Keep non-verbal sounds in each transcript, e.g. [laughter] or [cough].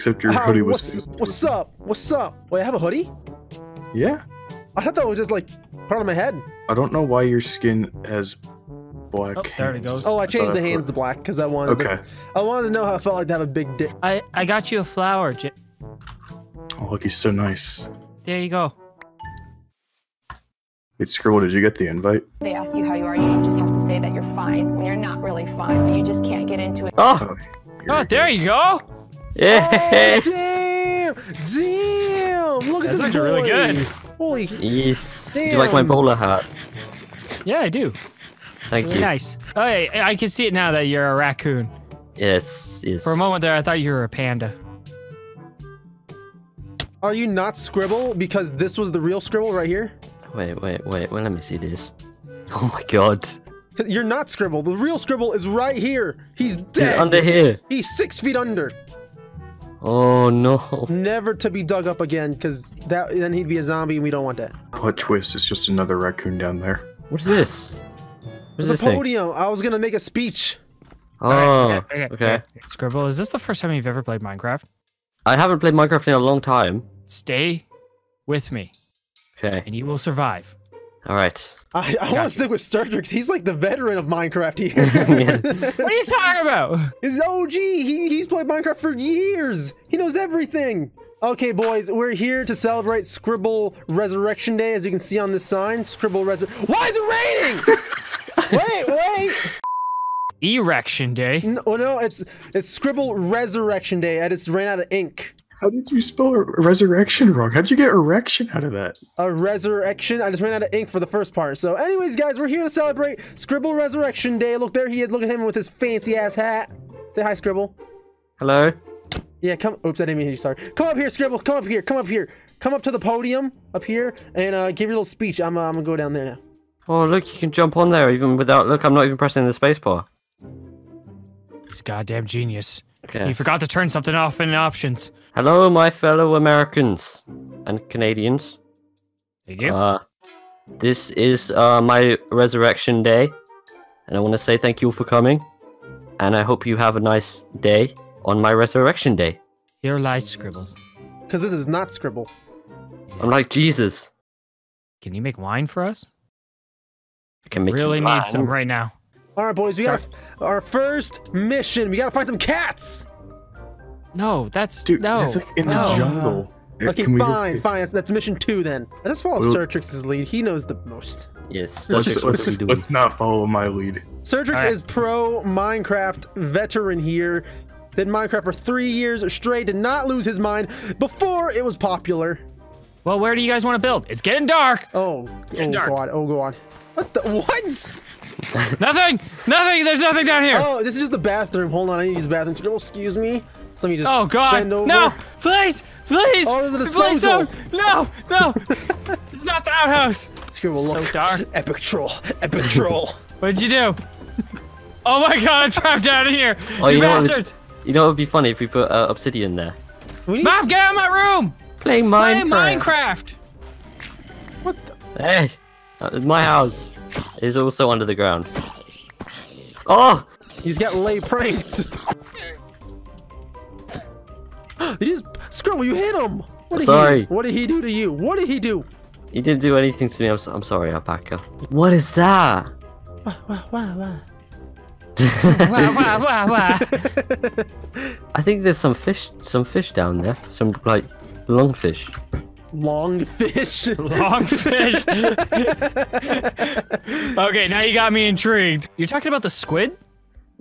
Except your Ah, hoodie was. what's, what's up? What's up? Wait, I have a hoodie? Yeah. I thought that was just like part of my head. I don't know why your skin has black. Oh, there it goes. Oh, I thought changed the put- hands to black because I wanted. Okay. I wanted to know how it felt like to have a big dick. I, I got you a flower. J- Oh, look, he's so nice. there you go. Wait, Scribble, did you get the invite? They ask you how you are, you just have to say that you're fine when you're not really fine, but you just can't get into it. Oh, Oh, Oh, there you go. Yeah. Oh, damn! Damn! Look at That's this actually really good. Holy! yes. Do you like my Damn. bowler hat? Yeah, I do. Thank Really you. nice. Oh, hey, I can see it now that you're a raccoon. Yes, yes. For a moment there, I thought you were a panda. Are you not Scribble? Because this was the real Scribble right here. Wait, wait, wait. Well, let me see this. [laughs] Oh my god. 'Cause You're not Scribble. The real Scribble is right here. He's He's dead. under here. He's six feet under. Oh no. Never to be dug up again, because that then he'd be a zombie, and we don't want that. Plot twist, it's just another raccoon down there. What's this? What's There's this a thing? podium. I was gonna make a speech. Oh, okay. Scribble, is this the first time you've ever played Minecraft? I haven't played Minecraft in a long time. Stay with me, Okay. and you will survive. All right. I, I want to stick with Stertrix. He's like the veteran of Minecraft [laughs] here. [laughs] What are you talking about? He's OG. He, he's played Minecraft for years. He knows everything. Okay, boys, we're here to celebrate Scribble Resurrection Day, as you can see on this sign. Scribble Resur. Why is it raining? [laughs] wait, wait. Erection Day. No, oh, no, it's it's Scribble Resurrection Day. I just ran out of ink. How did you spell resurrection wrong? How'd you get erection out of that? A resurrection. I just ran out of ink for the first part. So, anyways, guys, we're here to celebrate Scribble Resurrection Day. Look, there he is. Look at him with his fancy ass hat. Say hi, Scribble. Hello. Yeah, come. Oops, I didn't mean to hit you. Sorry. Come up here, Scribble. Come up here. Come up here. Come up to the podium up here and uh, give your little speech. I'm, uh, I'm gonna go down there now. Oh, look, you can jump on there even without. Look, I'm not even pressing the spacebar. He's a goddamn genius. Okay. He forgot to turn something off in options. Hello, my fellow Americans and Canadians. Thank you. Uh, this is uh, my resurrection day, and I want to say thank you for coming, and I hope you have a nice day on my resurrection day. Here lies Scribbles. Because this is not Scribble. I'm like Jesus. Can you make wine for us? I can make you really need some right now. All right, boys. We got our first mission. We gotta find some cats. No, that's Dude, no. that's like in no. the jungle. Uh, Okay, can we go- fine, fine. That's, that's mission two then. Let us follow Well- Stertrix's lead. He knows the most. Yes, Let's, what let's, do. let's not follow my lead. Surtrix Alright. is pro Minecraft veteran here. Did Minecraft for three years straight. Did not lose his mind before it was popular. Well, where do you guys want to build? It's getting dark. Oh, Getting oh dark. god, oh god. What the what? [laughs] nothing. Nothing. There's nothing down here. Oh, this is just the bathroom. Hold on, I need to use the bathroom. Scribble, excuse me. So let me just Oh God! bend over. No! Please! Please! Oh, there's a Please disposal. don't! No! No! [laughs] it's not the outhouse. Scribble, So look. dark. Epic troll. Epic troll. [laughs] What did you do? Oh my God! I'm trapped down in here. Oh, you you know what- bastards! You know what would be funny if we put uh, obsidian there. We need Mom, get out of my room! Play Play Minecraft. Minecraft. What the? Hey, uh, my house is also under the ground. Oh, He's getting got lay pranked. He just Scribble, you hit him. What did sorry. He, what did he do to you? What did he do? he didn't do anything to me. I'm, so, I'm sorry, alpaca. What is that? Wah, wah, wah, wah. [laughs] Wah, wah, wah, wah. I think there's some fish, some fish down there. Some like lungfish. Long fish. [laughs] Long fish. okay, now you got me intrigued. You're talking about the squid?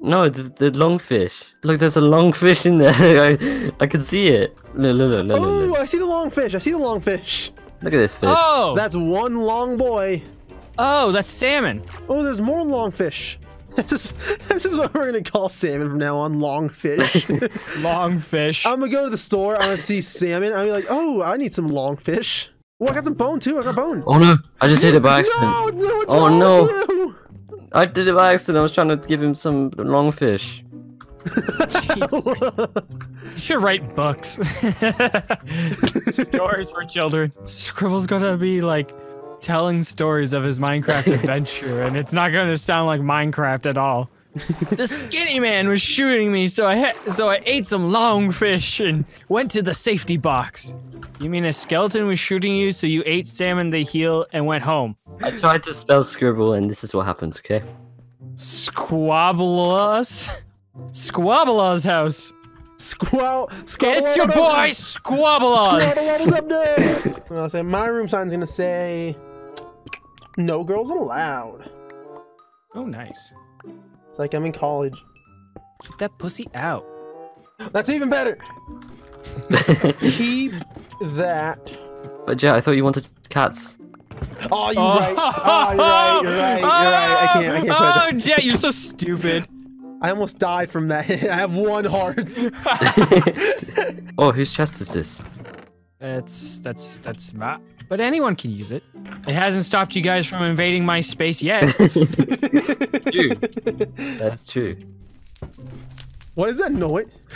No, the, the lungfish. Look, there's a long fish in there. [laughs] I, I can see it. Look, look, look, look, Oh, look, look. I see the long fish. I see the long fish. Look at this fish. Oh! That's one long boy. oh, that's salmon. Oh, there's more long fish. This is, this is what we're gonna call salmon from now on. Long fish. [laughs] Long fish. I'm gonna go to the store. I'm gonna see salmon. I'm like, oh, I need some long fish. Oh, I got some bone too. I got bone. Oh no! I just hit it by accident. No, no, Oh, no. you? I did it by accident. I was trying to give him some lungfish. [laughs] You should write books. [laughs] stories for children. Scribble's gonna be like telling stories of his Minecraft adventure, and it's not gonna sound like Minecraft at all. the skinny man was shooting me, so I ha- so I ate some long fish and went to the safety box. You mean a skeleton was shooting you, so you ate salmon, they heal, and went home? I tried to spell scribble, and this is what happens. Okay. Squabblus? Squabblus house. Squall, squall. It's your boy Squabblus. Squabble I'll say my room sign's gonna say no girls allowed. Oh, nice. It's like I'm in college. Keep that pussy out. That's even better. [laughs] Keep that. But Jet, I thought you wanted cats. Oh, you're right. Oh, you're right. You're right. You're right. I can't. I can't Oh, put it. Jet, you're so stupid. I almost died from that. [laughs] I have one heart. [laughs] oh, whose chest is this? That's that's that's not. But anyone can use it. It hasn't stopped you guys from invading my space yet. [laughs] True. That's true. What is that noise? [laughs]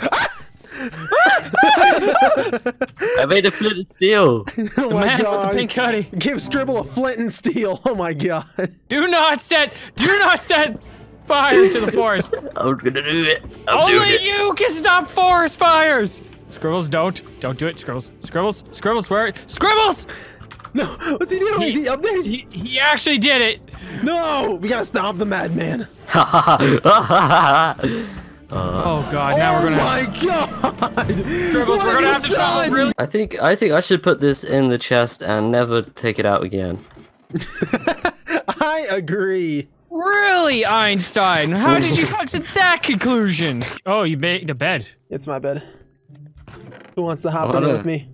I made a flint and steel. [laughs] Oh my Man with the god. pink hoodie. Give Stribble a flint and steel. Oh my god. Do not set. Do not set fire to the forest. [laughs] I'm gonna do it. I'm doing Only it. you can stop forest fires. Scribbles, don't. Don't do it. Scribbles. Scribbles. Scribbles, where? Scribbles! [laughs] No, what's he doing? is he up there? He, he actually did it. No, we gotta stop the madman. [laughs] uh, Oh god, now we're gonna oh my god! Scribbles, What we're gonna have to travel done? really I think I think I should put this in the chest and never take it out again. I agree. Really, Einstein? How did you [laughs] come to that conclusion? Oh, you made a bed. It's my bed. Who wants to hop in with me?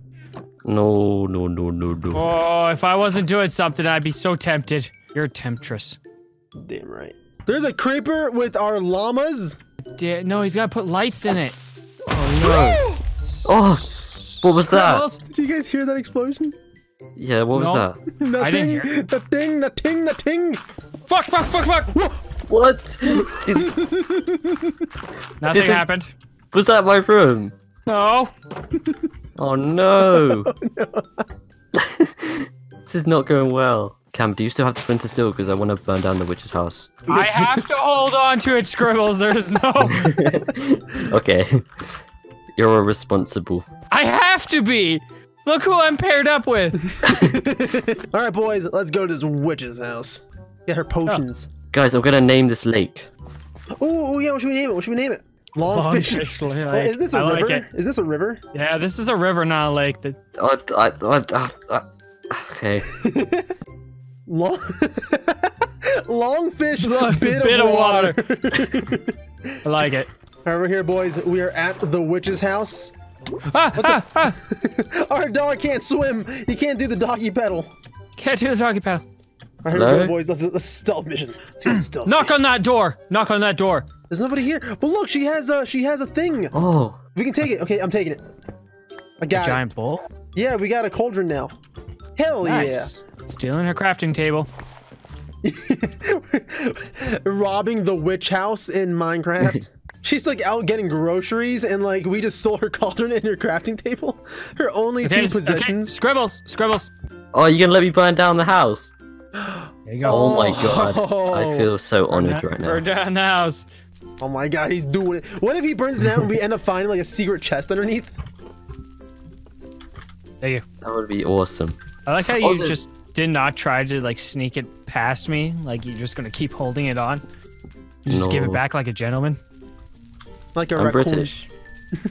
No, no, no, no, no. Oh, if I wasn't doing something, I'd be so tempted. You're a temptress. Damn right. There's a creeper with our llamas. Da- no, he's gotta put lights in it. Oh, no. [gasps] oh, what was that? Scribbles? Did you guys hear that explosion? Yeah, what was No. that? [laughs] Nothing. I didn't hear it. The thing, the ting, the ting. Fuck, fuck, fuck, fuck! What? [laughs] Nothing they- happened. was that my room? No. Oh no! [laughs] this is not going well. Cam, do you still have the flint still? Because I want to burn down the witch's house. I have to hold on to it, Scribbles. There's no. [laughs] okay. You're irresponsible. I have to be. Look who I'm paired up with. All right, boys, let's go to this witch's house. Get her potions. Guys, I'm gonna name this lake. Oh, yeah. What should we name it? What should we name it? Longfish. Longfish [laughs] Oh, lake. is this a I like river? it. Is this a river? Yeah, this is a river, not a lake. The- Uh, I, I, I, I, okay. [laughs] Long, longfish, [laughs] Long- bit, bit of of water. I like it. All right, we're here, boys. We are at the witch's house. Ah, ah, ah. Our dog can't swim. He can't do the doggy pedal. Can't do the doggy paddle. All right, here we Hello? go, boys. Let's, let's stealth mission. Let's hmm. stealth. Knock on that door. Knock on that door. There's nobody here. But look, she has a she has a thing. Oh, We can take it. Okay, I'm taking it. I got a Giant bowl. Yeah, we got a cauldron now. Hell Nice. Stealing her crafting table. [laughs] Robbing the witch house in Minecraft. [laughs] She's like out getting groceries and like we just stole her cauldron and her crafting table. Her only Okay, two okay. possessions. Scribbles. Scribbles. oh, you gonna let me burn down the house? [gasps] [laughs] There you go. Oh, my god, Oh. I feel so honored right now. Burn now. down the house. Oh my god, he's doing it. What if he burns it down and we end up finding like a secret chest underneath? There you. That would be awesome. I like how Oh, you the- just did not try to like sneak it past me. Like you're just gonna keep holding it on. You just give it back like a gentleman. Like a I'm raccoon. British. [laughs]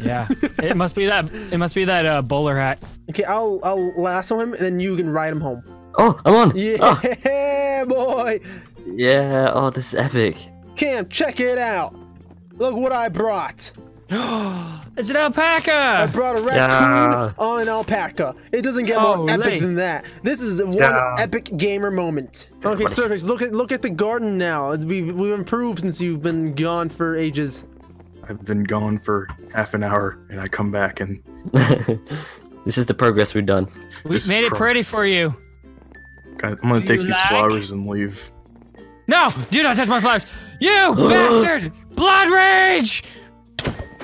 Yeah. it must be that. It must be that uh, bowler hat. Okay, I'll I'll lasso him and then you can ride him home. Oh, I'm on. Yeah, Oh, [laughs] boy. yeah. Oh, this is epic. Cam, check it out. Look what I brought. [gasps] It's an alpaca! I brought a raccoon Yeah. on an alpaca. It doesn't get Oh, more epic late. than that. This is one Yeah. epic gamer moment. Okay, Circus, look at look at the garden now. We've we've improved since you've been gone for ages. I've been gone for half an hour and I come back and [laughs] this is the progress we've done. We This made it pretty for you. I'm gonna Do take these like- flowers and leave. No, do not touch my flowers. You [gasps] bastard! Blood rage!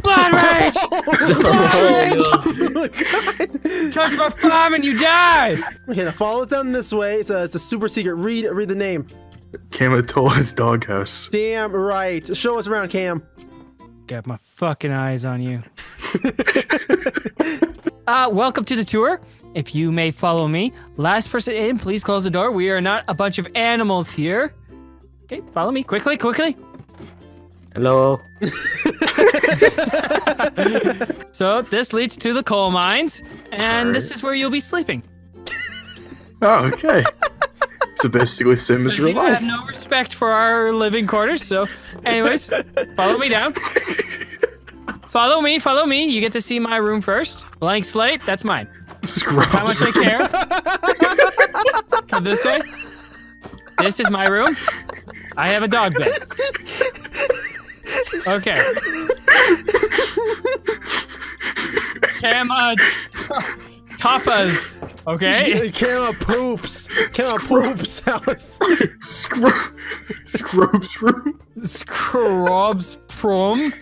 Blood [laughs] rage! Oh, no. Oh touch my farm and you die! Okay, now follow us down this way. It's a it's a super secret. Read read the name. Camatola's doghouse. Damn right. Show us around, Cam. Got my fucking eyes on you. [laughs] uh, welcome to the tour. If you may follow me. Last person in, please close the door. We are not a bunch of animals here. Okay, follow me quickly, quickly. Hello. [laughs] So this leads to the coal mines, and this is where you'll be sleeping. Oh, okay. so basically, same as real You have no respect for our living quarters. So, anyways, follow me down. [laughs] Follow me, follow me. You get to see my room first. Blank slate, that's mine. Scrubs. How much I care. [laughs] Come this way. This is my room. I have a dog bed. Okay. Cam, uh, tapas. Okay. Cam poops. Cam poops house. Scrub. Scrubs room. Scrubs prom.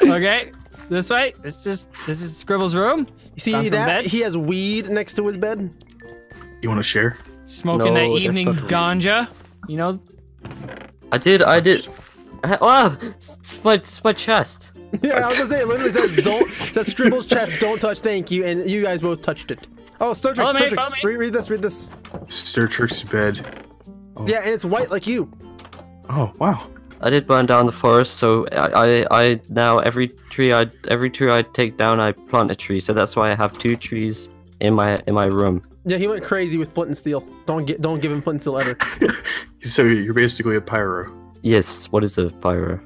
Okay. This way. This just this is Scribble's room. You see Found that? bed? He has weed next to his bed. You want to share? Smoking No, that evening not real. ganja. You know, I did. I did. I- Wow, oh, it's my, it's my chest. [laughs] Yeah, I was gonna say it literally says don't that scribbles chest don't touch thank you and you guys both touched it. Oh Stertrix, Follow Stertrix. Read, read this, read this. Stertrix's bed. Yeah, and it's white like you. Oh, oh wow. I did burn down the forest, so I, I, I now every tree I every tree I take down, I plant a tree. So that's why I have two trees in my in my room. Yeah, he went crazy with flint and steel. Don't get don't give him flint and steel ever. [laughs] So you're basically a pyro. Yes. What is a pyro?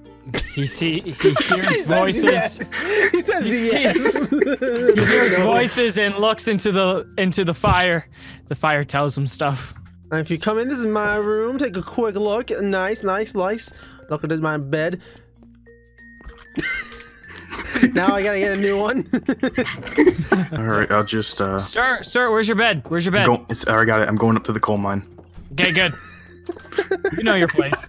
he see he hears [laughs] voices. Yes. He says You see- yes. He hears voices and looks into the into the fire. The fire tells him stuff. And if you come in, this is my room. Take a quick look. Nice, nice, nice. Look at my bed. now I gotta get a new one. [laughs] All right, I'll just. uh Sir, sir, Where's your bed? Where's your bed? go, it's, I got it. I'm going up to the coal mine. Okay, good. you know your place.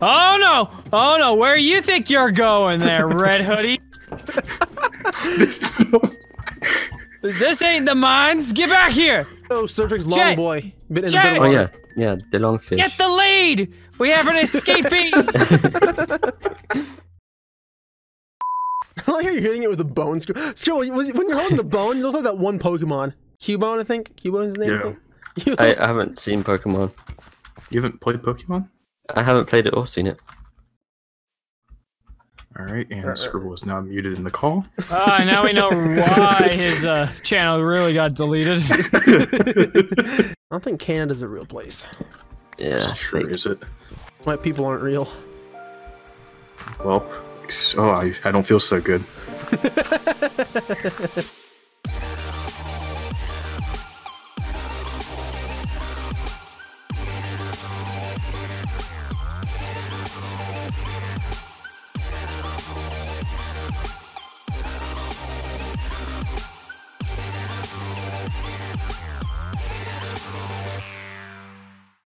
oh no! Oh no! Where you think you're going there, red hoodie? this ain't the mines. Get back here! oh, Stertrix's long Jay! boy. Bit in Jay! a bit Oh yeah, yeah, the longfish. Get the lead! We have an escapee! [laughs] I like how you're hitting it with a bone. Screw. Screw, when when you're holding the bone, you look like that one Pokemon. Cubone, I think. Cubone's his name. I Yeah. think? I, I haven't seen Pokemon. You haven't played Pokemon? I haven't played it or seen it. All right, and Scribble is now muted in the call. Ah, now we know why his uh, channel really got deleted. [laughs] I don't think Canada's a real place. Yeah. It's true, fake. is it? My people aren't real. Well, oh, I, I don't feel so good. [laughs]